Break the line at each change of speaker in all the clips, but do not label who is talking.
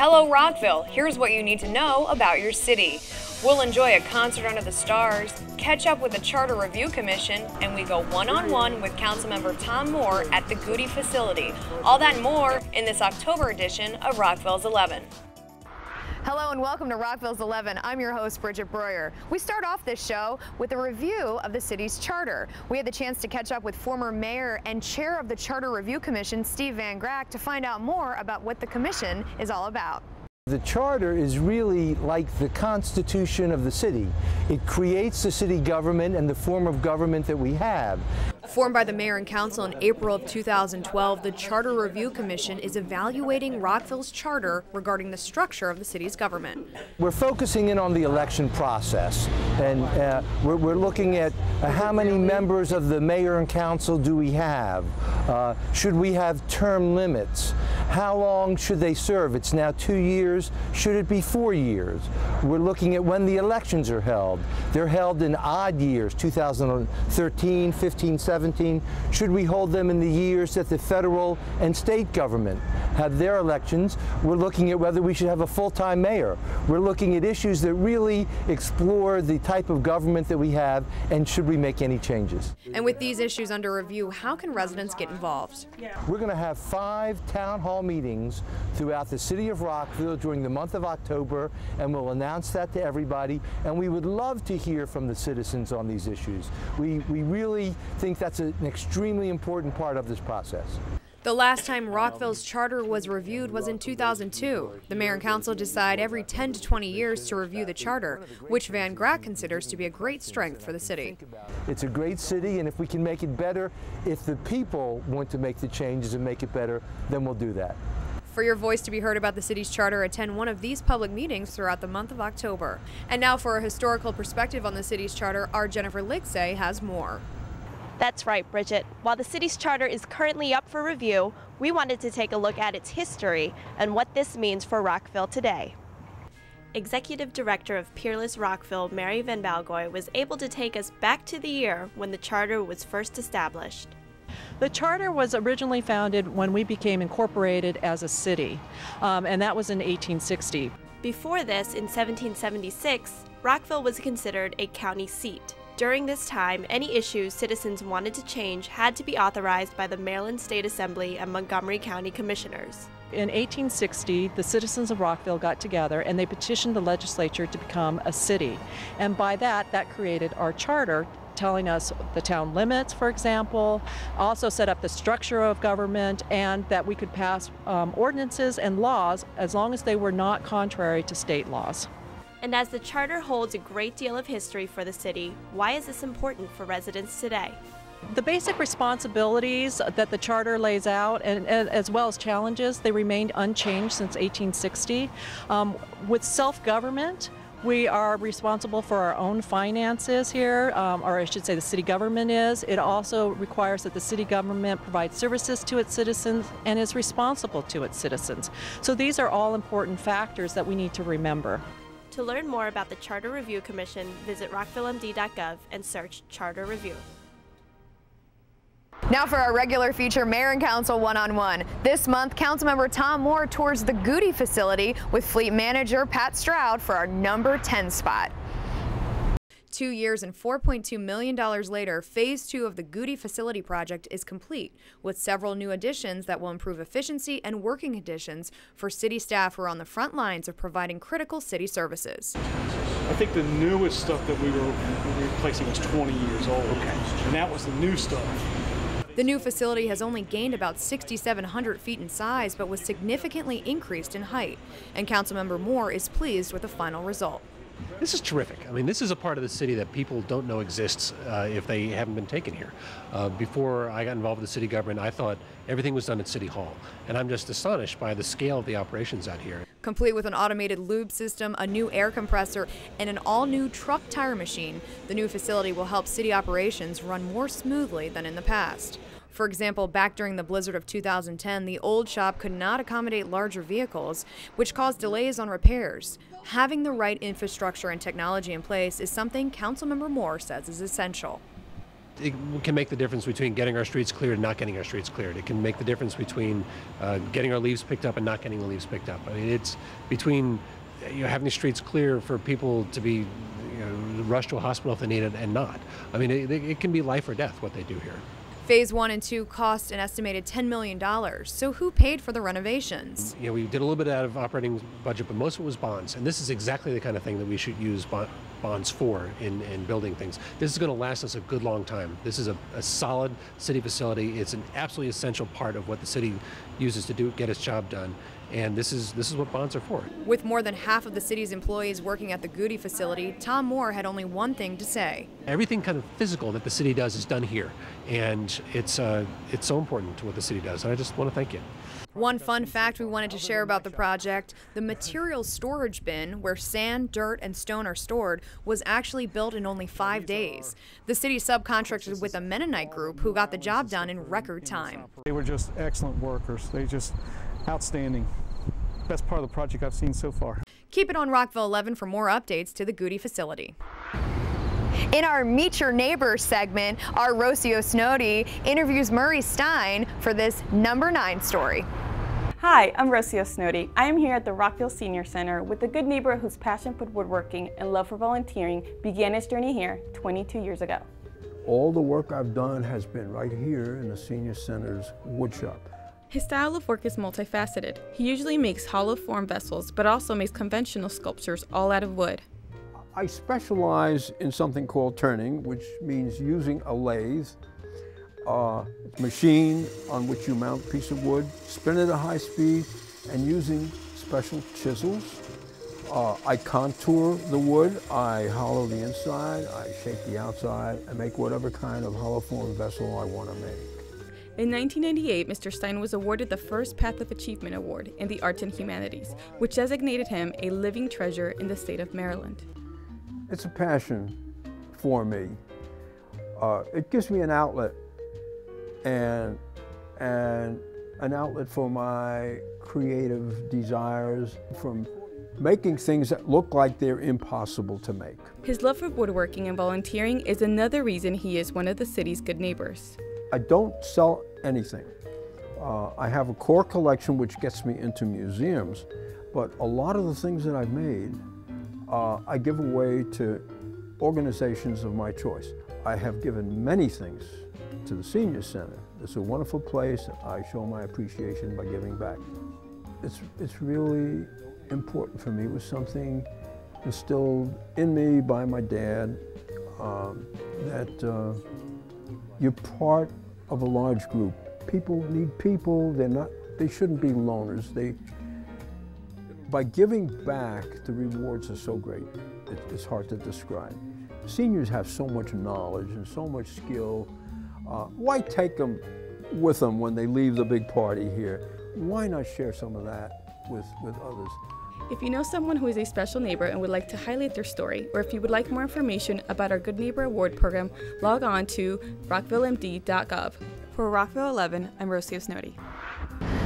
Hello Rockville, here's what you need to know about your city. We'll enjoy a concert under the stars, catch up with the Charter Review Commission, and we go one on one with Councilmember Tom Moore at the Gude facility. All that and more in this October edition of Rockville's 11.
Hello and welcome to Rockville's 11. I'm your host, Bridget Breuer. We start off this show with a review of the city's charter. We had the chance to catch up with former mayor and chair of the Charter Review Commission, Steve Van Grack, to find out more about what the commission is all about.
The charter is really like the constitution of the city. It creates the city government and the form of government that we have.
Formed by the mayor and council in April of 2012, the Charter Review Commission is evaluating Rockville's charter regarding the structure of the city's government.
We're focusing in on the election process, and uh, we're, we're, looking at uh, how many members of the mayor and council do we have? Uh, should we have term limits? How long should they serve? It's now two years. Should it be four years? We're looking at when the elections are held. They're held in odd years, 2013, 15, 17. Should we hold them in the years that the federal and state government have their elections? We're looking at whether we should have a full-time mayor. We're looking at issues that really explore the type of government that we have and should we make any changes.
And with these issues under review, how can residents get involved?
We're going to have five town meetings throughout the city of Rockville during the month of October, and we'll announce that to everybody. And we would love to hear from the citizens on these issues. We, we really think that's an extremely important part of this process.
The last time Rockville's charter was reviewed was in 2002. The mayor and council decide every 10 to 20 years to review the charter, which Van Grack considers to be a great strength for the city.
It's a great city, and if we can make it better, if the people want to make the changes and make it better, then we'll do that.
For your voice to be heard about the city's charter, attend one of these public meetings throughout the month of October. And now for a historical perspective on the city's charter, our Jennifer Lightsey has more.
That's right, Bridget. While the city's charter is currently up for review, we wanted to take a look at its history and what this means for Rockville today. Executive Director of Peerless Rockville, Mary Van Balgoy, was able to take us back to the year when the charter was first established.
The charter was originally founded when we became incorporated as a city, um, and that was in 1860.
Before this, in 1776, Rockville was considered a county seat. During this time, any issues citizens wanted to change had to be authorized by the Maryland State Assembly and Montgomery County Commissioners.
In 1860, the citizens of Rockville got together and they petitioned the legislature to become a city. And by that, that created our charter telling us the town limits, for example, also set up the structure of government, and that we could pass um, ordinances and laws as long as they were not contrary to state laws.
And as the charter holds a great deal of history for the city, why is this important for residents today?
The basic responsibilities that the charter lays out, and, and as well as challenges, they remained unchanged since 1860. Um, with self-government, we are responsible for our own finances here, um, or I should say the city government is. It also requires that the city government provide services to its citizens and is responsible to its citizens. So these are all important factors that we need to remember.
To learn more about the Charter Review Commission, visit rockvillemd.gov and search Charter Review.
Now for our regular feature, Mayor and Council one-on-one. This month, Councilmember Tom Moore tours the Gude facility with Fleet Manager Pat Stroud for our number 10 spot.
Two years and $4.2 million later, Phase 2 of the Gude facility project is complete, with several new additions that will improve efficiency and working conditions for city staff who are on the front lines of providing critical city services.
I think the newest stuff that we were replacing was 20 years old, and that was the new stuff.
The new facility has only gained about 6,700 feet in size, but was significantly increased in height. And Councilmember Moore is pleased with the final result.
This is terrific. I mean, this is a part of the city that people don't know exists uh, if they haven't been taken here. Uh, before I got involved with the city government, I thought everything was done at City Hall. And I'm just astonished by the scale of the operations out here.
Complete with an automated lube system, a new air compressor, and an all new truck tire machine, the new facility will help city operations run more smoothly than in the past. For example, back during the blizzard of 2010, the old shop could not accommodate larger vehicles, which caused delays on repairs. Having the right infrastructure and technology in place is something Councilmember Moore says is essential.
it can make the difference between getting our streets cleared and not getting our streets cleared. It can make the difference between uh, getting our leaves picked up and not getting the leaves picked up. I mean, it's between you know, having the streets clear for people to be you know, rushed to a hospital if they need it and not. I mean, it, it can be life or death what they do here.
Phase one and two cost an estimated $10 million. So who paid for the renovations?
Know, we did a little bit out of operating budget, but most of it was bonds. And this is exactly the kind of thing that we should use bonds for in, in building things. This is going to last us a good long time. This is a, a solid city facility. It's an absolutely essential part of what the city uses to do get its job done and this is this is what bonds are for.
With more than half of the city's employees working at the Gude facility, Tom Moore had only one thing to say.
Everything kind of physical that the city does is done here, and it's uh, it's so important to what the city does. And I just want to thank you.
One fun fact we wanted to share about the project the material storage bin, where sand, dirt, and stone are stored, was actually built in only five days. The city subcontracted with a Mennonite group who got the job done in record time.
They were just excellent workers. They just outstanding. Best part of the project I've seen so far.
Keep it on Rockville 11 for more updates to the Gude facility.
In our Meet Your Neighbor segment, our Rocio Snody interviews Murray Stein for this number nine story.
Hi, I'm Rocio Snody. I am here at the Rockville Senior Center with a good neighbor whose passion for woodworking and love for volunteering began his journey here 22 years ago.
All the work I've done has been right here in the Senior Center's woodshop.
His style of work is multifaceted. He usually makes hollow form vessels, but also makes conventional sculptures all out of wood.
I specialize in something called turning, which means using a lathe, a machine on which you mount a piece of wood, spin it at high speed, and using special chisels. Uh, I contour the wood, I hollow the inside, I shape the outside, and make whatever kind of hollow form vessel I want to make.
In 1998, Mr. Stein was awarded the first Path of Achievement Award in the Arts and Humanities, which designated him a living treasure in the state of Maryland.
It's a passion for me. Uh, it gives me an outlet and, and an outlet for my creative desires from making things that look like they're impossible to make.
His love for woodworking and volunteering is another reason he is one of the city's good neighbors.
I don't sell anything. Uh, I have a core collection which gets me into museums, but a lot of the things that I've made, uh, I give away to organizations of my choice. I have given many things to the Senior Center. It's a wonderful place. I show my appreciation by giving back. It's, it's really important for me. It was something instilled in me by my dad um, that uh, you're part of a large group. People need people. They're not. They shouldn't be loners. They. By giving back, the rewards are so great. It, it's hard to describe. Seniors have so much knowledge and so much skill. Uh, why take them with them when they leave the big party here? Why not share some of that with, with others?
If you know someone who is a special neighbor and would like to highlight their story, or if you would like more information about our Good Neighbor Award program, log on to rockvillemd.gov. For Rockville 11, I'm Rocio Snody.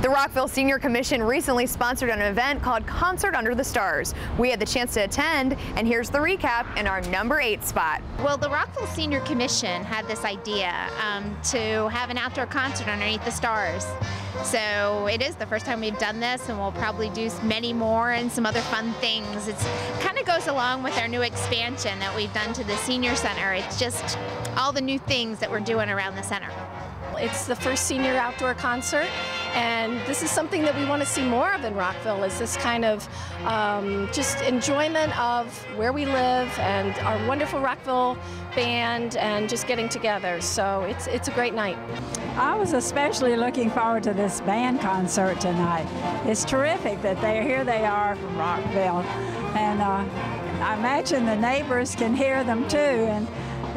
The Rockville Senior Commission recently sponsored an event called Concert Under the Stars. We had the chance to attend, and here's the recap in our number eight spot.
Well, the Rockville Senior Commission had this idea um, to have an outdoor concert underneath the stars. So it is the first time we've done this, and we'll probably do many more and some other fun things. It kind of goes along with our new expansion that we've done to the Senior Center. It's just all the new things that we're doing around the center.
It's the first senior outdoor concert, and this is something that we want to see more of in Rockville. Is this kind of um, just enjoyment of where we live and our wonderful Rockville band, and just getting together. So it's it's a great night.
I was especially looking forward to this band concert tonight. It's terrific that they're here. They are from Rockville, and uh, I imagine the neighbors can hear them too. And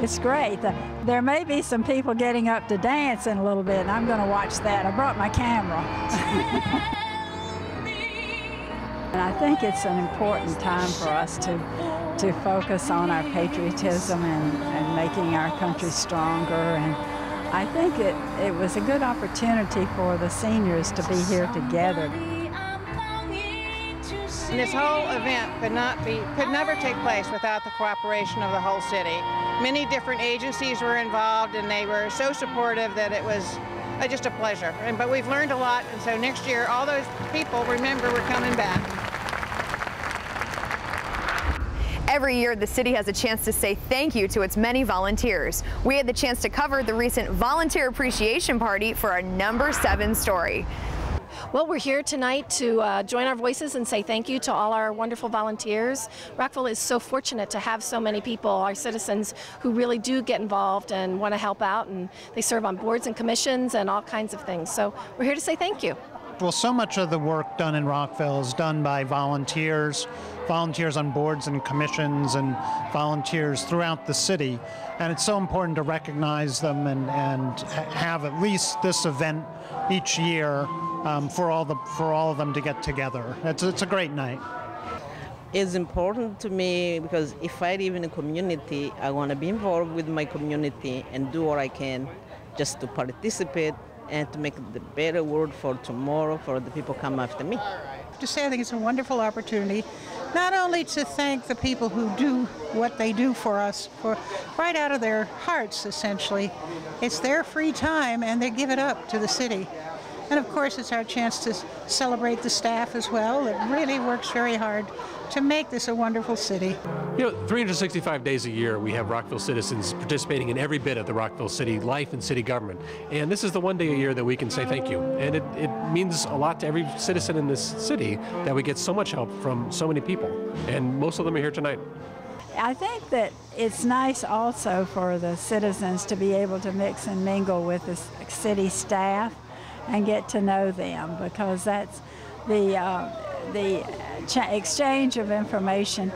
it's great. There may be some people getting up to dance in a little bit, and I'm going to watch that. I brought my camera. and I think it's an important time for us to, to focus on our patriotism and, and making our country stronger. And I think it, it was a good opportunity for the seniors to be here together.
This. And this whole event could not be, could never take place without the cooperation of the whole city. Many different agencies were involved and they were so supportive that it was uh, just a pleasure. And, but we've learned a lot and so next year all those people remember we're coming back.
Every year, the city has a chance to say thank you to its many volunteers. We had the chance to cover the recent Volunteer Appreciation Party for our number seven story.
Well, we're here tonight to uh, join our voices and say thank you to all our wonderful volunteers. Rockville is so fortunate to have so many people, our citizens, who really do get involved and want to help out, and they serve on boards and commissions and all kinds of things. So we're here to say thank you.
Well, so much of the work done in Rockville is done by volunteers, volunteers on boards and commissions, and volunteers throughout the city. And it's so important to recognize them and, and have at least this event each year um, for all the for all of them to get together. It's it's a great night.
It's important to me because if I live in a community, I want to be involved with my community and do what I can just to participate and to make the better world for tomorrow for the people come after me.
To say I think it's a wonderful opportunity, not only to thank the people who do what they do for us, for right out of their hearts essentially. It's their free time and they give it up to the city. And of course, it's our chance to celebrate the staff as well. It really works very hard to make this a wonderful city.
You know, 365 days a year, we have Rockville citizens participating in every bit of the Rockville city life and city government. And this is the one day a year that we can say thank you. And it, it means a lot to every citizen in this city that we get so much help from so many people. And most of them are here tonight.
I think that it's nice also for the citizens to be able to mix and mingle with the city staff and get to know them because that's the uh, the exchange of information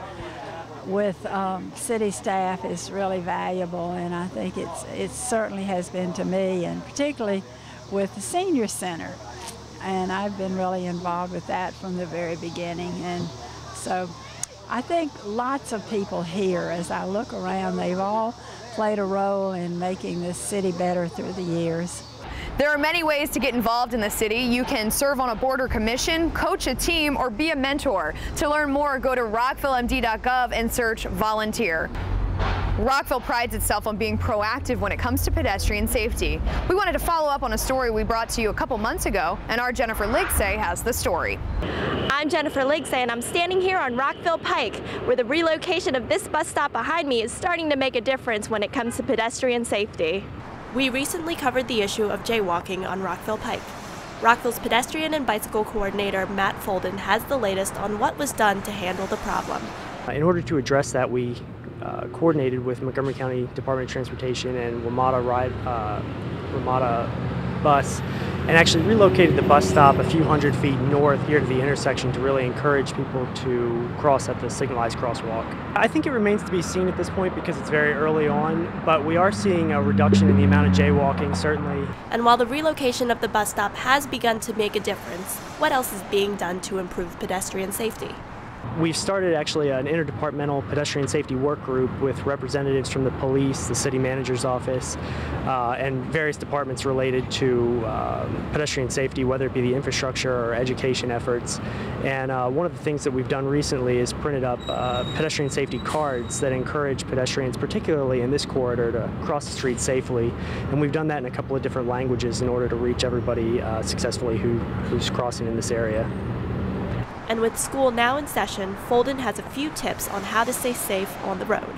with um, city staff is really valuable, and I think it's it certainly has been to me, and particularly with the senior center. And I've been really involved with that from the very beginning, and so I think lots of people here, as I look around, they've all played a role in making this city better through the years.
There are many ways to get involved in the city. You can serve on a board or commission, coach a team, or be a mentor. To learn more, go to rockvillemd.gov and search volunteer. Rockville prides itself on being proactive when it comes to pedestrian safety. We wanted to follow up on a story we brought to you a couple months ago, and our Jennifer Ligsay has the story.
I'm Jennifer Ligsay, and I'm standing here on Rockville Pike, where the relocation of this bus stop behind me is starting to make a difference when it comes to pedestrian safety. We recently covered the issue of jaywalking on Rockville Pike. Rockville's pedestrian and bicycle coordinator Matt Folden has the latest on what was done to handle the problem.
In order to address that, we uh, coordinated with Montgomery County Department of Transportation and WMATA, ride, uh, WMATA bus and actually relocated the bus stop a few hundred feet north here to the intersection to really encourage people to cross at the signalized crosswalk. I think it remains to be seen at this point because it's very early on, but we are seeing a reduction in the amount of jaywalking, certainly.
And while the relocation of the bus stop has begun to make a difference, what else is being done to improve pedestrian safety?
We've started actually an interdepartmental pedestrian safety work group with representatives from the police, the city manager's office, uh, and various departments related to uh, pedestrian safety, whether it be the infrastructure or education efforts. And uh, one of the things that we've done recently is printed up uh, pedestrian safety cards that encourage pedestrians, particularly in this corridor, to cross the street safely. And we've done that in a couple of different languages in order to reach everybody uh, successfully who, who's crossing in this area.
And with school now in session, Folden has a few tips on how to stay safe on the road.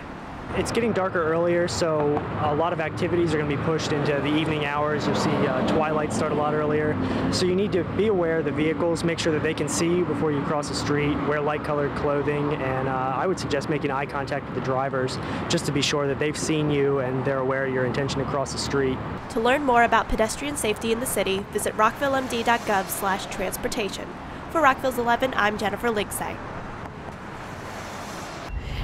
It's getting darker earlier, so a lot of activities are going to be pushed into the evening hours. You'll see uh, twilight start a lot earlier. So you need to be aware of the vehicles, make sure that they can see you before you cross the street, wear light colored clothing, and uh, I would suggest making eye contact with the drivers just to be sure that they've seen you and they're aware of your intention to cross the street.
To learn more about pedestrian safety in the city, visit rockvillemd.gov slash transportation. For Rockville's 11, I'm Jennifer Ligsay.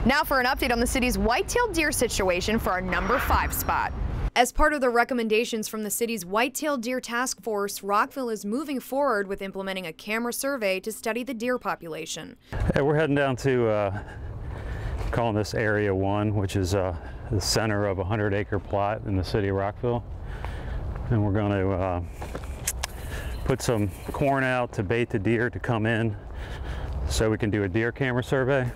Now for an update on the city's white-tailed deer situation for our number five spot.
As part of the recommendations from the city's White-tailed Deer Task Force, Rockville is moving forward with implementing a camera survey to study the deer population.
Hey, we're heading down to uh, calling this Area 1, which is uh, the center of a 100-acre plot in the city of Rockville. And we're going to uh, put some corn out to bait the deer to come in so we can do a deer camera survey.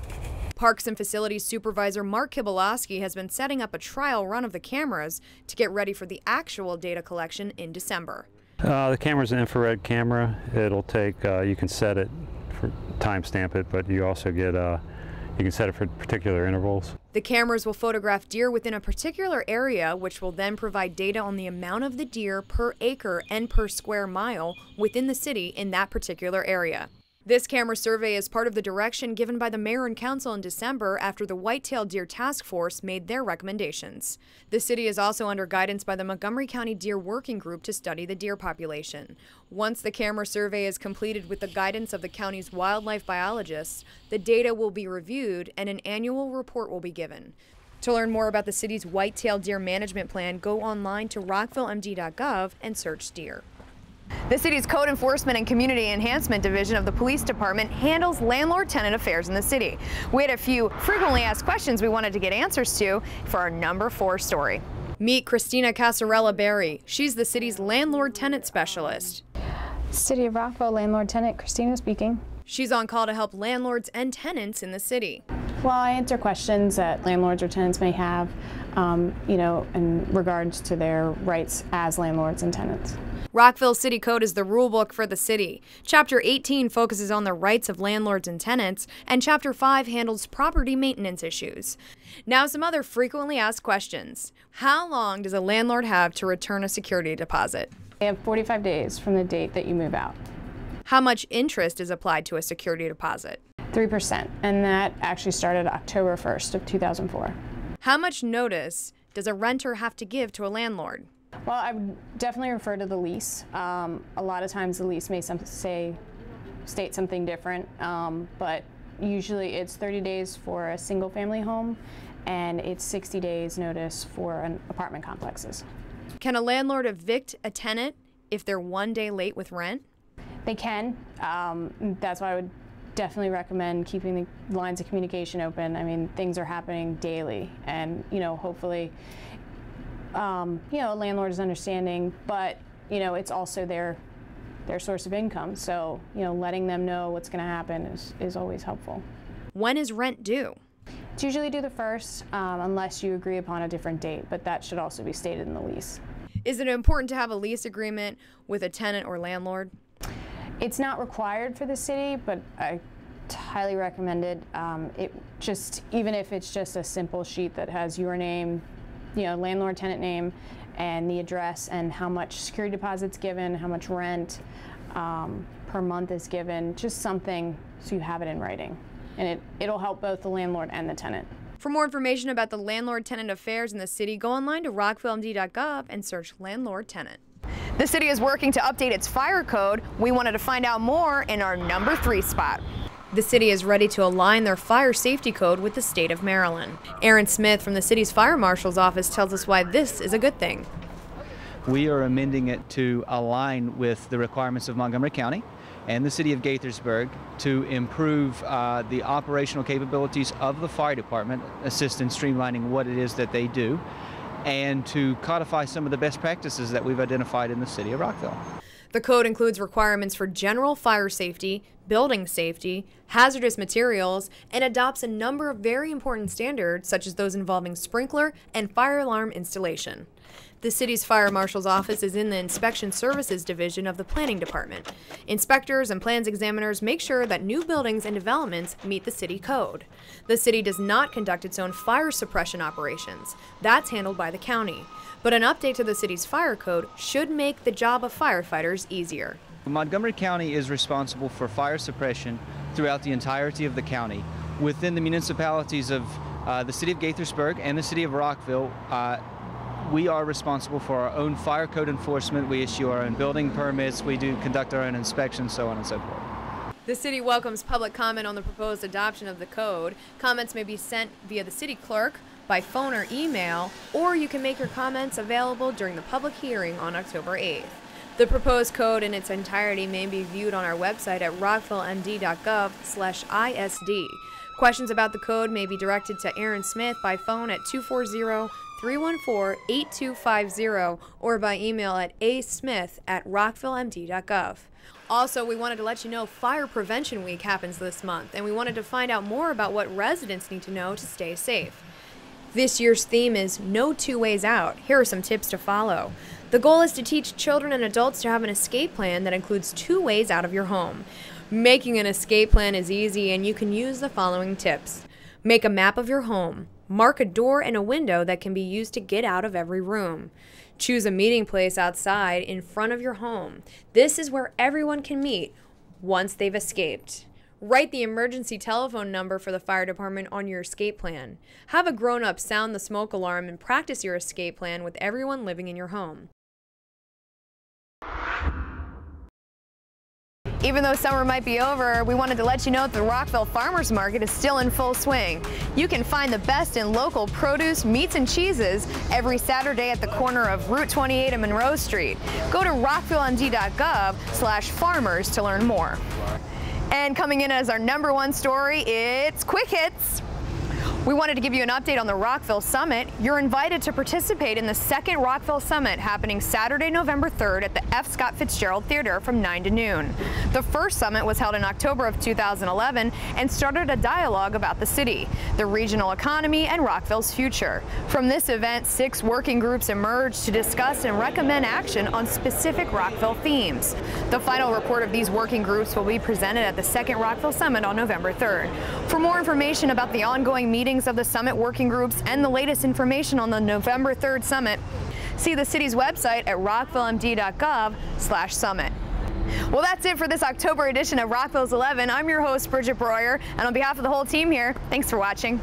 Parks and Facilities Supervisor Mark Kibalowski has been setting up a trial run of the cameras to get ready for the actual data collection in December.
Uh, the camera's an infrared camera. It'll take, uh, you can set it, for timestamp it, but you also get, uh, you can set it for particular intervals.
The cameras will photograph deer within a particular area, which will then provide data on the amount of the deer per acre and per square mile within the city in that particular area. This camera survey is part of the direction given by the mayor and council in December after the White-tailed Deer Task Force made their recommendations. The city is also under guidance by the Montgomery County Deer Working Group to study the deer population. Once the camera survey is completed with the guidance of the county's wildlife biologists, the data will be reviewed and an annual report will be given. To learn more about the city's white-tailed deer management plan, go online to rockvillemd.gov and search deer.
The city's Code Enforcement and Community Enhancement Division of the Police Department handles landlord-tenant affairs in the city. We had a few frequently asked questions we wanted to get answers to for our number four story.
Meet Christina Casarella Berry. She's the city's landlord-tenant specialist.
City of Rockville landlord-tenant Christina speaking.
She's on call to help landlords and tenants in the city.
Well, I answer questions that landlords or tenants may have, um, you know, in regards to their rights as landlords and tenants.
Rockville City Code is the rule book for the city. Chapter 18 focuses on the rights of landlords and tenants, and Chapter 5 handles property maintenance issues. Now, some other frequently asked questions. How long does a landlord have to return a security deposit?
They have 45 days from the date that you move out.
How much interest is applied to a security deposit?
3%, and that actually started October 1st of 2004.
How much notice does a renter have to give to a landlord?
Well, I would definitely refer to the lease. Um, a lot of times the lease may some, say state something different, um, but usually it's 30 days for a single family home and it's 60 days notice for an apartment complexes.
Can a landlord evict a tenant if they're one day late with rent?
They can. Um, that's why I would definitely recommend keeping the lines of communication open. I mean, things are happening daily, and you know, hopefully, um, you know, a landlord is understanding, but you know, it's also their their source of income. So, you know, letting them know what's going to happen is, is always helpful.
When is rent due?
It's usually due the first, um, unless you agree upon a different date, but that should also be stated in the lease.
Is it important to have a lease agreement with a tenant or landlord?
It's not required for the city, but I highly recommend it. Um, it just, even if it's just a simple sheet that has your name, you know, landlord tenant name, and the address and how much security deposits given, how much rent um, per month is given, just something so you have it in writing. And it, it'll help both the landlord and the tenant.
For more information about the landlord-tenant affairs in the city, go online to rockvillemd.gov and search landlord-tenant.
The city is working to update its fire code. We wanted to find out more in our number three spot.
The city is ready to align their fire safety code with the state of Maryland. Aaron Smith from the city's fire marshal's office tells us why this is a good thing.
We are amending it to align with the requirements of Montgomery County and the city of Gaithersburg to improve uh, the operational capabilities of the fire department, assist in streamlining what it is that they do, and to codify some of the best practices that we've identified in the city of Rockville.
The code includes requirements for general fire safety, building safety, hazardous materials, and adopts a number of very important standards such as those involving sprinkler and fire alarm installation. The city's fire marshal's office is in the Inspection Services Division of the Planning Department. Inspectors and plans examiners make sure that new buildings and developments meet the city code. The city does not conduct its own fire suppression operations. That's handled by the county. But an update to the city's fire code should make the job of firefighters easier.
Montgomery County is responsible for fire suppression throughout the entirety of the county. Within the municipalities of uh, the city of Gaithersburg and the city of Rockville, uh, we are responsible for our own fire code enforcement. We issue our own building permits. We do conduct our own inspections, so on and so forth.
The city welcomes public comment on the proposed adoption of the code. Comments may be sent via the city clerk, by phone or email, or you can make your comments available during the public hearing on October 8th. The proposed code in its entirety may be viewed on our website at rockvillemd.gov/isd. Questions about the code may be directed to Aaron Smith by phone at 240
314-8250 or by email at asmith at rockvillemd.gov. Also, we wanted to let you know Fire Prevention Week happens this month, and we wanted to find out more about what residents need to know to stay safe. This year's theme is No Two Ways Out. Here are some tips to follow. The goal is to teach children and adults to have an escape plan that includes two ways out of your home. Making an escape plan is easy, and you can use the following tips Make a map of your home. Mark a door and a window that can be used to get out of every room. Choose a meeting place outside in front of your home. This is where everyone can meet once they've escaped. Write the emergency telephone number for the fire department on your escape plan. Have a grown up sound the smoke alarm and practice your escape plan with everyone living in your home.
Even though summer might be over, we wanted to let you know that the Rockville Farmers Market is still in full swing. You can find the best in local produce, meats, and cheeses every Saturday at the corner of Route 28 and Monroe Street. Go to rockvillemd.gov slash farmers to learn more. And coming in as our number one story, it's Quick Hits. We wanted to give you an update on the Rockville Summit. You're invited to participate in the second Rockville Summit happening Saturday, November 3rd at the F. Scott Fitzgerald Theater from 9 to noon. The first summit was held in October of 2011 and started a dialogue about the city, the regional economy, and Rockville's future. From this event, six working groups emerged to discuss and recommend action on specific Rockville themes. The final report of these working groups will be presented at the second Rockville Summit on November 3rd. For more information about the ongoing of the summit working groups and the latest information on the November 3rd summit, see the city's website at rockvillemd.gov slash summit. Well, that's it for this October edition of Rockville's 11. I'm your host, Bridget Breuer, and on behalf of the whole team here, thanks for watching.